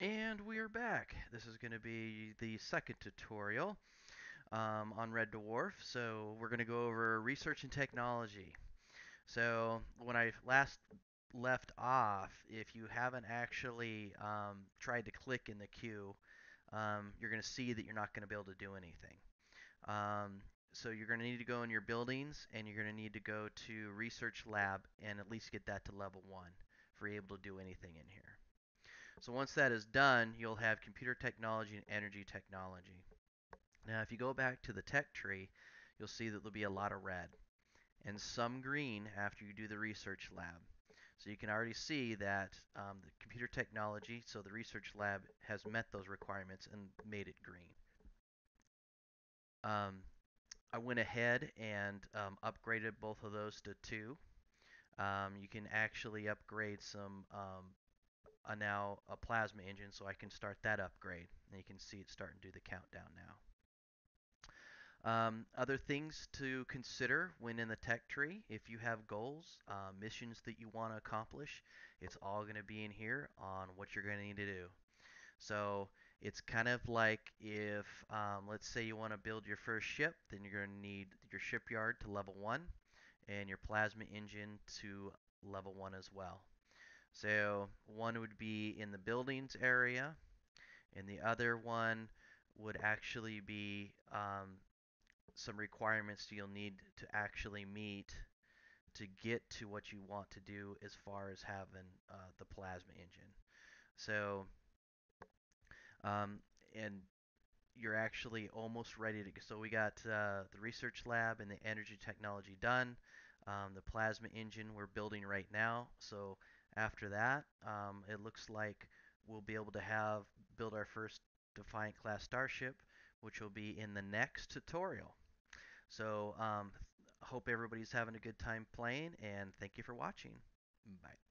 And we are back. This is going to be the second tutorial um, on REDWARF. So we're going to go over research and technology. So when I last left off, if you haven't actually um, tried to click in the queue, um, you're going to see that you're not going to be able to do anything. Um, so you're going to need to go in your buildings and you're going to need to go to research lab and at least get that to level one for able to do anything in here. So once that is done, you'll have computer technology and energy technology. Now, if you go back to the tech tree, you'll see that there'll be a lot of red and some green after you do the research lab. So you can already see that um, the computer technology, so the research lab, has met those requirements and made it green. Um, I went ahead and um, upgraded both of those to two. Um, you can actually upgrade some um, a now a plasma engine, so I can start that upgrade. And you can see it starting to do the countdown now. Um, other things to consider when in the tech tree, if you have goals, uh, missions that you want to accomplish, it's all going to be in here on what you're going to need to do. So it's kind of like if, um, let's say you want to build your first ship, then you're going to need your shipyard to level 1 and your plasma engine to level 1 as well. So one would be in the buildings area, and the other one would actually be um, some requirements you'll need to actually meet to get to what you want to do as far as having uh, the plasma engine. So, um, and you're actually almost ready to go. So we got uh, the research lab and the energy technology done. Um, the plasma engine we're building right now. So after that, um, it looks like we'll be able to have build our first Defiant class starship, which will be in the next tutorial. So um, hope everybody's having a good time playing, and thank you for watching. Bye.